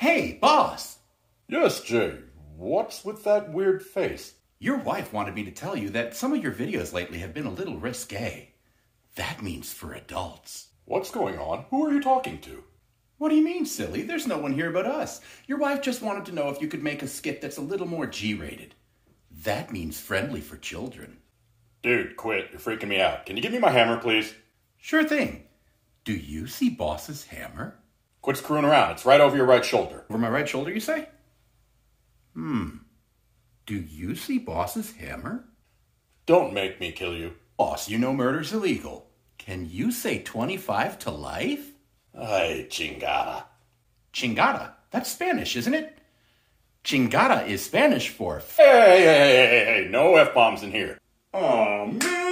Hey, boss! Yes, Jay. What's with that weird face? Your wife wanted me to tell you that some of your videos lately have been a little risque. That means for adults. What's going on? Who are you talking to? What do you mean, silly? There's no one here but us. Your wife just wanted to know if you could make a skit that's a little more G rated. That means friendly for children. Dude, quit. You're freaking me out. Can you give me my hammer, please? Sure thing. Do you see Boss's hammer? Quit screwing around. It's right over your right shoulder. Over my right shoulder, you say? Hmm. Do you see Boss's hammer? Don't make me kill you. Boss, you know murder's illegal. Can you say 25 to life? Ay, chingada. Chingada. That's Spanish, isn't it? Chingada is Spanish for. Hey, hey, hey, hey, hey, no F bombs in here. Oh, man!